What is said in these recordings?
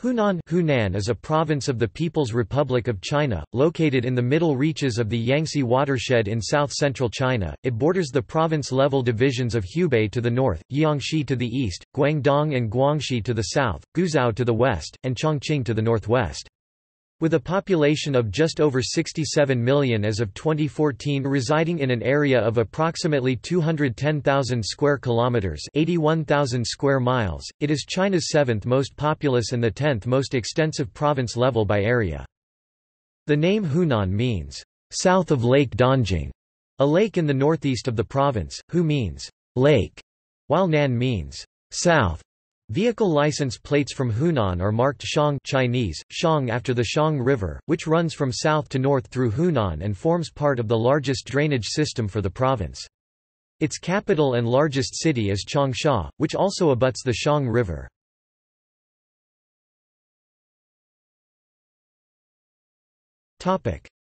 Hunan Hunan is a province of the People's Republic of China, located in the middle reaches of the Yangtze watershed in south-central China. It borders the province-level divisions of Hubei to the north, Jiangxi to the east, Guangdong and Guangxi to the south, Guizhou to the west, and Chongqing to the northwest. With a population of just over 67 million as of 2014 residing in an area of approximately 210,000 square kilometers, 81,000 square miles, it is China's seventh most populous and the 10th most extensive province level by area. The name Hunan means south of Lake Dongting, a lake in the northeast of the province, Hu means lake, while Nan means south. Vehicle license plates from Hunan are marked Xiang Chinese, Xiang after the Xiang River, which runs from south to north through Hunan and forms part of the largest drainage system for the province. Its capital and largest city is Changsha, which also abuts the Xiang River.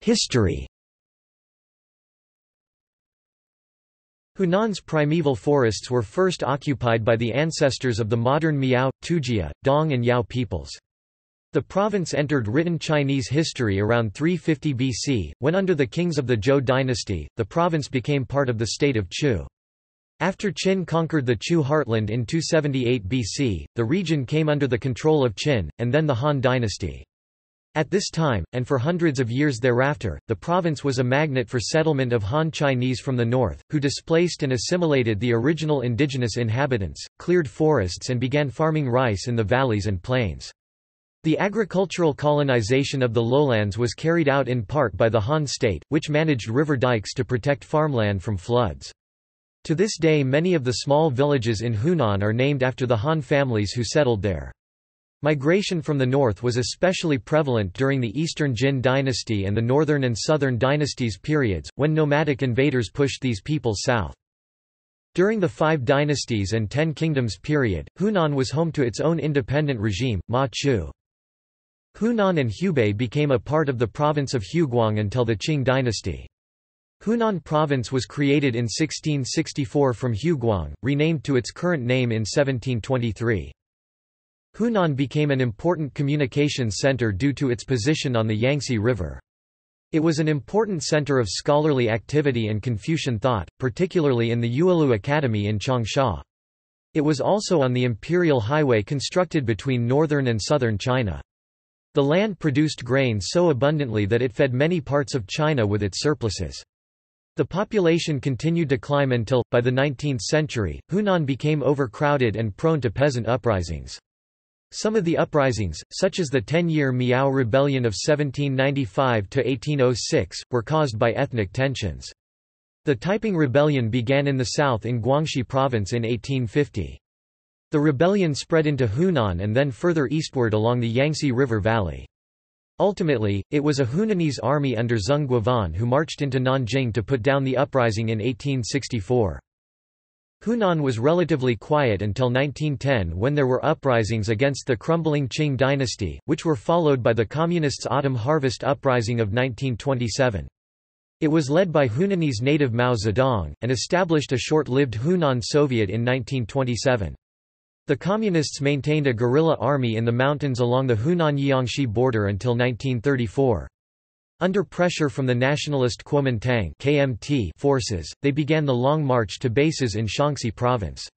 History Hunan's primeval forests were first occupied by the ancestors of the modern Miao, Tujia, Dong and Yao peoples. The province entered written Chinese history around 350 BC, when under the kings of the Zhou dynasty, the province became part of the state of Chu. After Qin conquered the Chu heartland in 278 BC, the region came under the control of Qin, and then the Han dynasty. At this time, and for hundreds of years thereafter, the province was a magnet for settlement of Han Chinese from the north, who displaced and assimilated the original indigenous inhabitants, cleared forests and began farming rice in the valleys and plains. The agricultural colonization of the lowlands was carried out in part by the Han state, which managed river dikes to protect farmland from floods. To this day many of the small villages in Hunan are named after the Han families who settled there. Migration from the north was especially prevalent during the Eastern Jin dynasty and the Northern and Southern dynasties periods, when nomadic invaders pushed these peoples south. During the Five Dynasties and Ten Kingdoms period, Hunan was home to its own independent regime, Ma Chu. Hunan and Hubei became a part of the province of Huguang until the Qing dynasty. Hunan province was created in 1664 from Huguang, renamed to its current name in 1723. Hunan became an important communications center due to its position on the Yangtze River. It was an important center of scholarly activity and Confucian thought, particularly in the Yuelu Academy in Changsha. It was also on the imperial highway constructed between northern and southern China. The land produced grain so abundantly that it fed many parts of China with its surpluses. The population continued to climb until, by the 19th century, Hunan became overcrowded and prone to peasant uprisings. Some of the uprisings, such as the Ten-Year Miao Rebellion of 1795–1806, were caused by ethnic tensions. The Taiping Rebellion began in the south in Guangxi Province in 1850. The rebellion spread into Hunan and then further eastward along the Yangtze River Valley. Ultimately, it was a Hunanese army under Zeng Guofan who marched into Nanjing to put down the uprising in 1864. Hunan was relatively quiet until 1910 when there were uprisings against the crumbling Qing dynasty, which were followed by the Communists' Autumn Harvest Uprising of 1927. It was led by Hunanese native Mao Zedong, and established a short-lived Hunan Soviet in 1927. The Communists maintained a guerrilla army in the mountains along the Hunan-Jiangxi border until 1934. Under pressure from the nationalist Kuomintang KMT forces, they began the Long March to bases in Shaanxi province.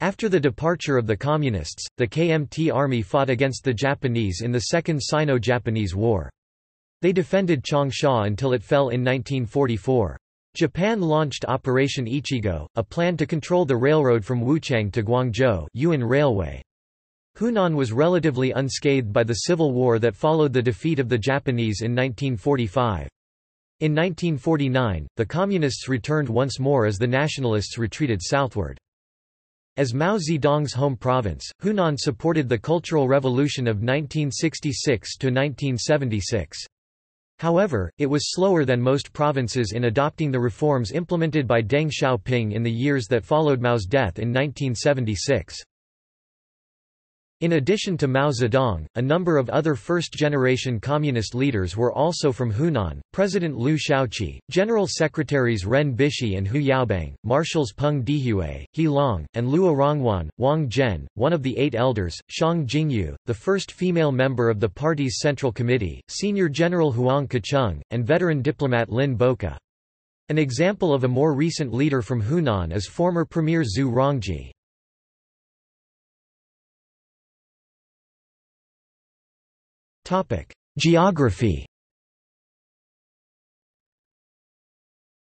After the departure of the Communists, the KMT army fought against the Japanese in the Second Sino-Japanese War. They defended Changsha until it fell in 1944. Japan launched Operation Ichigo, a plan to control the railroad from Wuchang to Guangzhou Yuehan Railway. Hunan was relatively unscathed by the civil war that followed the defeat of the Japanese in 1945. In 1949, the Communists returned once more as the Nationalists retreated southward. As Mao Zedong's home province, Hunan supported the Cultural Revolution of 1966 to 1976. However, it was slower than most provinces in adopting the reforms implemented by Deng Xiaoping in the years that followed Mao's death in 1976. In addition to Mao Zedong, a number of other first-generation communist leaders were also from Hunan, President Liu Shaoqi, General Secretaries Ren Bishi and Hu Yaobang, Marshals Peng Dehuai, He Long, and Luo Ronghuan, Wang Zhen, one of the Eight Elders, Xiang Jingyu, the first female member of the party's Central Committee, Senior General Huang Kecheng, and veteran diplomat Lin Boca. An example of a more recent leader from Hunan is former Premier Zhu Rongji. Geography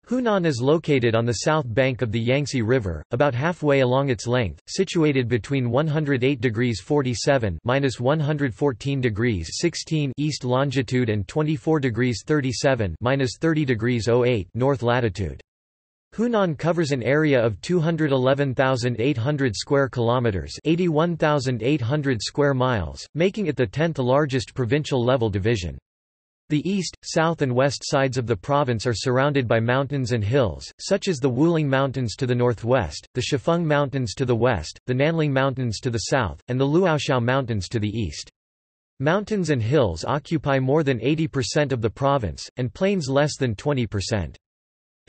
Hunan is located on the south bank of the Yangtze River, about halfway along its length, situated between 108 degrees 47 minus 114 degrees 16 east longitude and 24 degrees 37 minus 30 degrees 08 north latitude. Hunan covers an area of 211,800 square kilometers, 81,800 square miles, making it the 10th largest provincial level division. The east, south and west sides of the province are surrounded by mountains and hills, such as the Wuling Mountains to the northwest, the Xuefeng Mountains to the west, the Nanling Mountains to the south, and the Luoxiao Mountains to the east. Mountains and hills occupy more than 80% of the province, and plains less than 20%.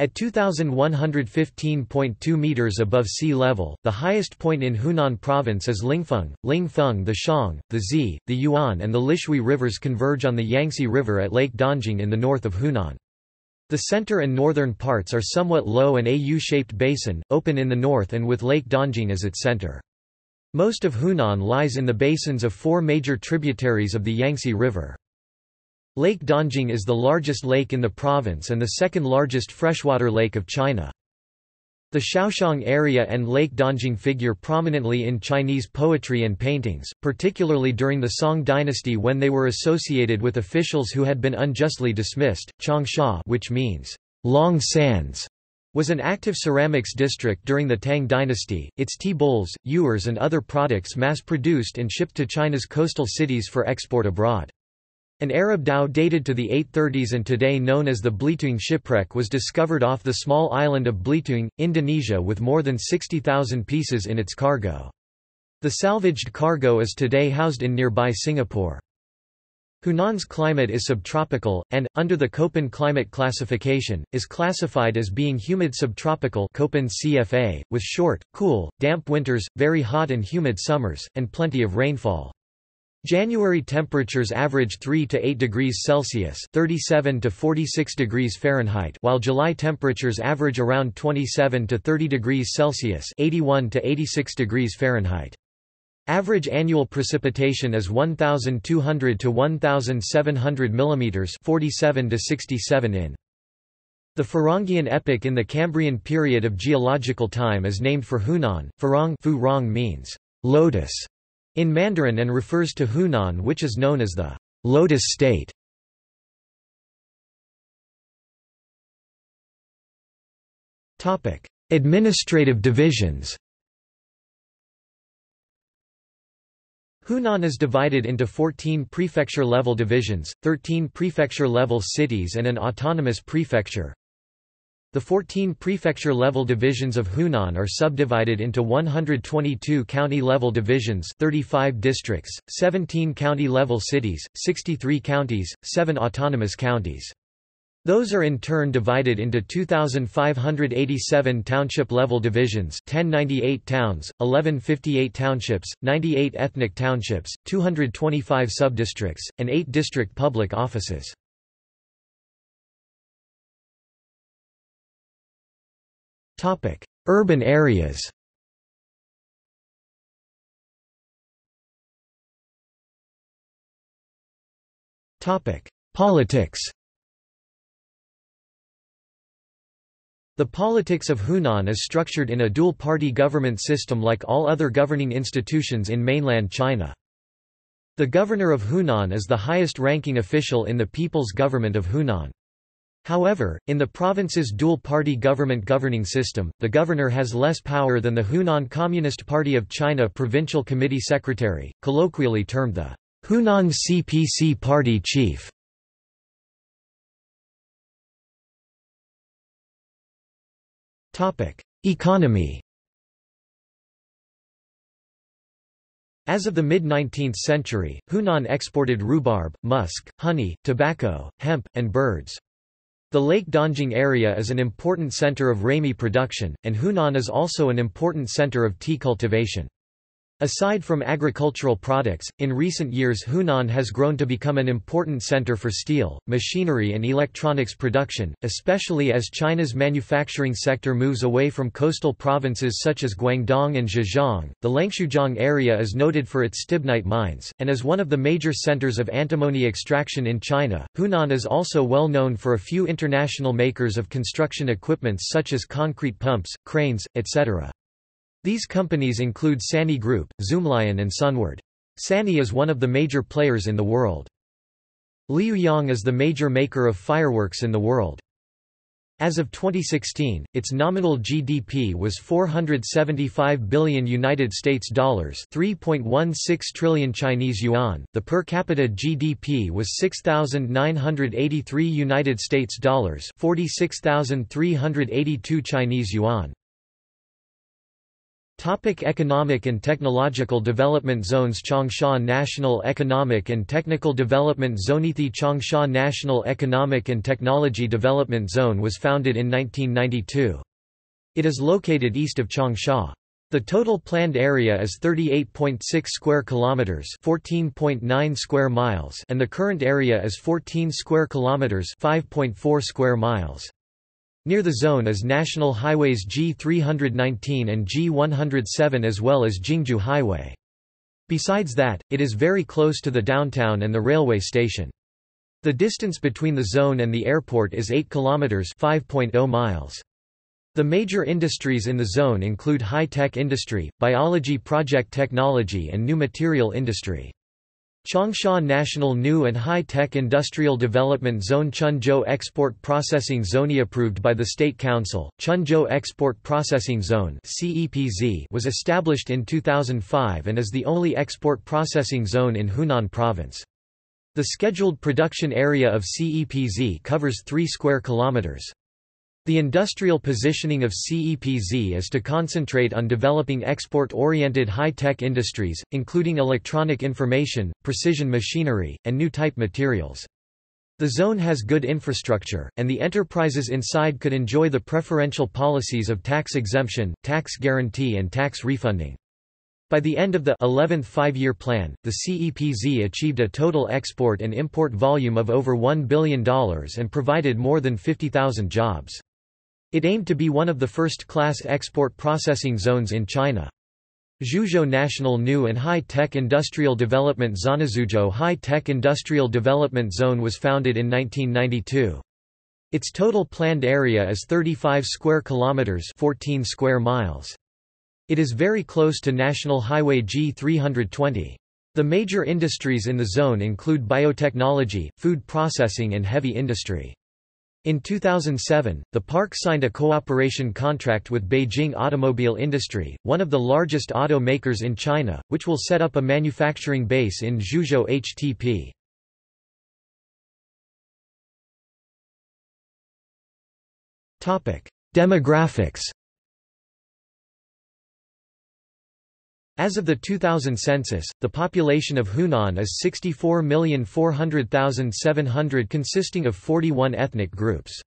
At 2,115.2 meters above sea level, the highest point in Hunan province is Lingfeng. Lingfeng the Xiang, the Zi, the Yuan and the Lishui rivers converge on the Yangtze River at Lake Dongting in the north of Hunan. The center and northern parts are somewhat low and a U-shaped basin, open in the north and with Lake Dongting as its center. Most of Hunan lies in the basins of four major tributaries of the Yangtze River. Lake Dongting is the largest lake in the province and the second largest freshwater lake of China. The Xiaoxiang area and Lake Dongting figure prominently in Chinese poetry and paintings, particularly during the Song dynasty when they were associated with officials who had been unjustly dismissed. Changsha, which means long sands, was an active ceramics district during the Tang dynasty. Its tea bowls, ewers and other products mass-produced and shipped to China's coastal cities for export abroad. An Arab dhow dated to the 830s and today known as the Belitung shipwreck was discovered off the small island of Belitung, Indonesia with more than 60,000 pieces in its cargo. The salvaged cargo is today housed in nearby Singapore. Hunan's climate is subtropical, and, under the Köppen climate classification, is classified as being humid subtropical Köppen CFA, with short, cool, damp winters, very hot and humid summers, and plenty of rainfall. January temperatures average 3 to 8 degrees Celsius (37 to 46 degrees Fahrenheit), while July temperatures average around 27 to 30 degrees Celsius (81 to 86 degrees Fahrenheit). Average annual precipitation is 1200 to 1700 mm (47 to 67 in). The Furongian epoch in the Cambrian period of geological time is named for Hunan. Rong means lotus in Mandarin and refers to Hunan which is known as the Lotus State. Administrative divisions Hunan is divided into 14 prefecture-level divisions, 13 prefecture-level cities and an autonomous prefecture, the 14 prefecture-level divisions of Hunan are subdivided into 122 county-level divisions 35 districts, 17 county-level cities, 63 counties, 7 autonomous counties. Those are in turn divided into 2,587 township-level divisions 1098 towns, 1158 townships, 98 ethnic townships, 225 subdistricts, and 8 district public offices. Urban areas Politics The politics of Hunan is structured in a dual-party government system like all other governing institutions in mainland China. The governor of Hunan is the highest-ranking official in the People's Government of Hunan. However, in the province's dual-party government governing system, the governor has less power than the Hunan Communist Party of China Provincial Committee Secretary, colloquially termed the Hunan CPC Party Chief. Economy As of the mid-19th century, Hunan exported rhubarb, musk, honey, tobacco, hemp, and birds. The Lake Dongting area is an important center of ramie production, and Hunan is also an important center of tea cultivation. Aside from agricultural products, in recent years Hunan has grown to become an important center for steel, machinery and electronics production, especially as China's manufacturing sector moves away from coastal provinces such as Guangdong and Zhejiang. The Lengshuijiang area is noted for its stibnite mines, and is one of the major centers of antimony extraction in China, Hunan is also well known for a few international makers of construction equipments such as concrete pumps, cranes, etc. These companies include Sany Group, Zoomlion and Sunward. Sany is one of the major players in the world. Liu Liuyang is the major maker of fireworks in the world. As of 2016, its nominal GDP was 475 billion United States dollars, 3.16 trillion Chinese yuan. The per capita GDP was 6983 United States dollars, 46382 Chinese yuan. Topic economic and technological development zones Changsha National Economic and Technical Development Zoneithi Changsha National Economic and Technology Development Zone was founded in 1992. It is located east of Changsha. The total planned area is 38.6 square kilometers, 14.9 square miles, and the current area is 14 square kilometers, 5.4 square miles. Near the zone is national highways G319 and G107 as well as Jingzhu Highway. Besides that, it is very close to the downtown and the railway station. The distance between the zone and the airport is 8 kilometers, 5.0 miles. The major industries in the zone include high-tech industry, biology project technology and new material industry. Changsha National New and High-Tech Industrial Development Zone Chenzhou Export Processing Zone approved by the State Council, Chenzhou Export Processing Zone was established in 2005 and is the only export processing zone in Hunan Province. The scheduled production area of CEPZ covers 3 square kilometers. The industrial positioning of CEPZ is to concentrate on developing export-oriented high-tech industries, including electronic information, precision machinery, and new type materials. The zone has good infrastructure, and the enterprises inside could enjoy the preferential policies of tax exemption, tax guarantee and tax refunding. By the end of the 11th five-year plan, the CEPZ achieved a total export and import volume of over $1 billion and provided more than 50,000 jobs. It aimed to be one of the first-class export processing zones in China. Zhuzhou National New and High-Tech Industrial Development Zonazhuzhou High-Tech Industrial Development Zone was founded in 1992. Its total planned area is 35 square kilometers, 14 square miles. It is very close to National Highway G320. The major industries in the zone include biotechnology, food processing and heavy industry. In 2007, the park signed a cooperation contract with Beijing Automobile Industry, one of the largest auto makers in China, which will set up a manufacturing base in Zhuzhou HTP. Demographics As of the 2000 census, the population of Hunan is 64,400,700 consisting of 41 ethnic groups.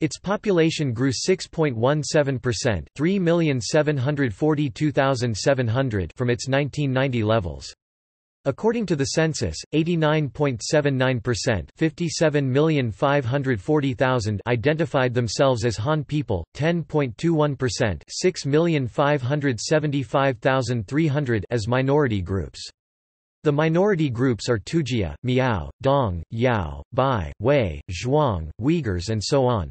Its population grew 6.17% 3,742,700 from its 1990 levels. According to the census, 89.79% 57,540,000 identified themselves as Han people, 10.21% 6,575,300 as minority groups. The minority groups are Tujia, Miao, Dong, Yao, Bai, Wei, Zhuang, Uyghurs and so on.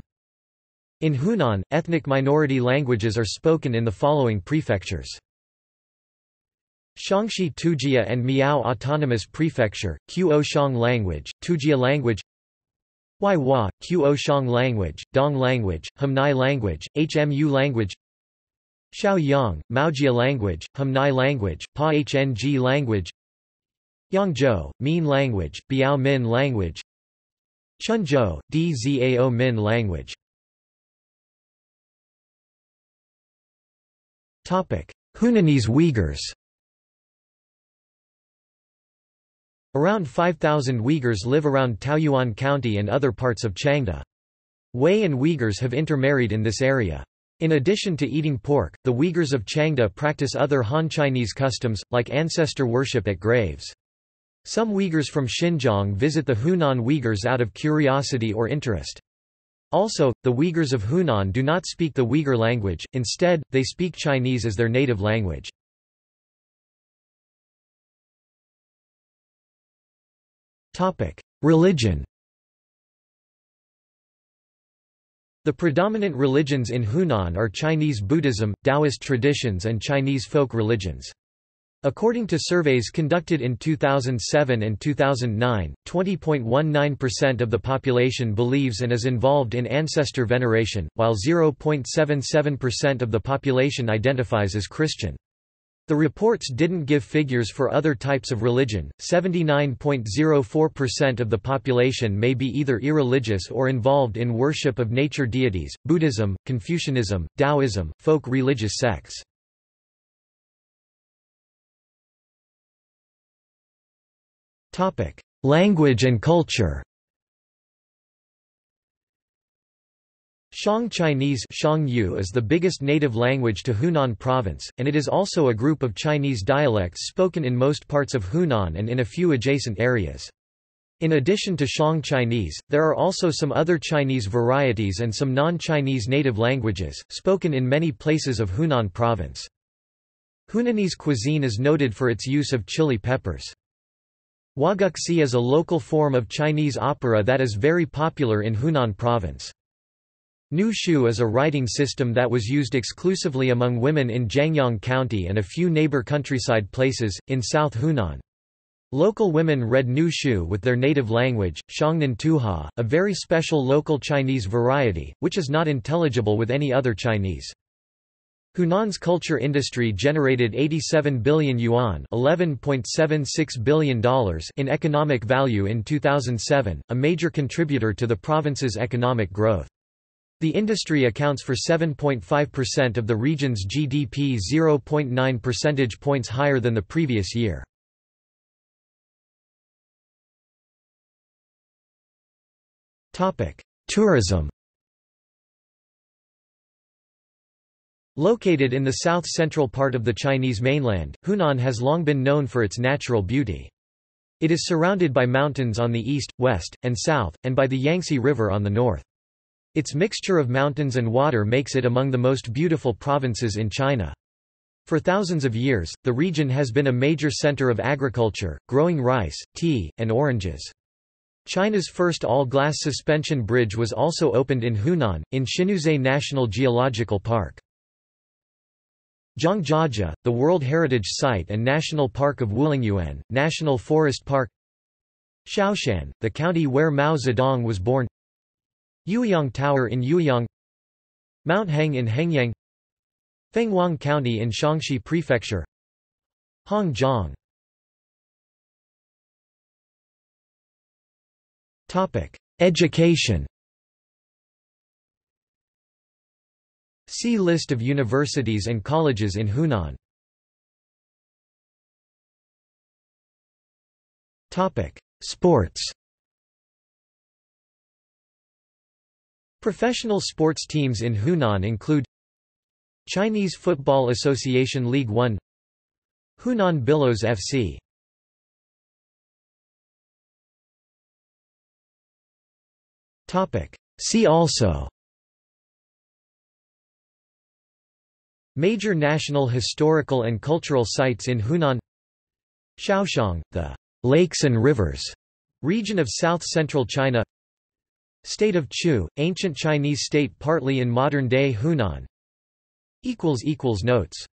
In Hunan, ethnic minority languages are spoken in the following prefectures. Xiangxi Tujia and Miao Autonomous Prefecture, Qiu language, Tujia language Huaihua, Qiu language, Dong language, Humnai language, Hmu language Shaoyang, Maojia language, Humnai language, Pa Hng language Yongzhou, Min language, Biao Min language Chenzhou, Dzao Min language Hunanese Uyghurs Around 5,000 Uyghurs live around Taoyuan County and other parts of Changde. Hui and Uyghurs have intermarried in this area. In addition to eating pork, the Uyghurs of Changde practice other Han Chinese customs, like ancestor worship at graves. Some Uyghurs from Xinjiang visit the Hunan Uyghurs out of curiosity or interest. Also, the Uyghurs of Hunan do not speak the Uyghur language, instead, they speak Chinese as their native language. Religion The predominant religions in Hunan are Chinese Buddhism, Taoist traditions and Chinese folk religions. According to surveys conducted in 2007 and 2009, 20.19% of the population believes and is involved in ancestor veneration, while 0.77% of the population identifies as Christian. The reports didn't give figures for other types of religion. 79.04% of the population may be either irreligious or involved in worship of nature deities, Buddhism, Confucianism, Taoism, folk religious sects. Language and culture. Xiang Chinese is the biggest native language to Hunan province, and it is also a group of Chinese dialects spoken in most parts of Hunan and in a few adjacent areas. In addition to Xiang Chinese, there are also some other Chinese varieties and some non-Chinese native languages, spoken in many places of Hunan province. Hunanese cuisine is noted for its use of chili peppers. Huaguxi is a local form of Chinese opera that is very popular in Hunan province. Nu Shu is a writing system that was used exclusively among women in Jiangyong County and a few neighbor countryside places, in South Hunan. Local women read Nu Shu with their native language, Xiangnan Tuhua, a very special local Chinese variety, which is not intelligible with any other Chinese. Hunan's culture industry generated 87 billion yuan $11.76 billion in economic value in 2007, a major contributor to the province's economic growth. The industry accounts for 7.5% of the region's GDP 0.9 percentage points higher than the previous year. Tourism Located in the south-central part of the Chinese mainland, Hunan has long been known for its natural beauty. It is surrounded by mountains on the east, west, and south, and by the Yangtze River on the north. Its mixture of mountains and water makes it among the most beautiful provinces in China. For thousands of years, the region has been a major center of agriculture, growing rice, tea, and oranges. China's first all-glass suspension bridge was also opened in Hunan, in Shiniuzhai National Geological Park. Zhangjiajie, the World Heritage Site and National Park of Wulingyuan, National Forest Park Shaoshan, the county where Mao Zedong was born Yueyang Tower in Yueyang Mount Heng in Hengyang Fenghuang County in Xiangxi Prefecture Hongjiang Education. See List of universities and colleges in Hunan. Topic: Sports Professional sports teams in Hunan include Chinese Football Association League 1 Hunan Billows FC See also Major national historical and cultural sites in Hunan Xiaoxiang, the lakes and rivers region of south-central China State of Chu, ancient Chinese state partly in modern-day Hunan. Notes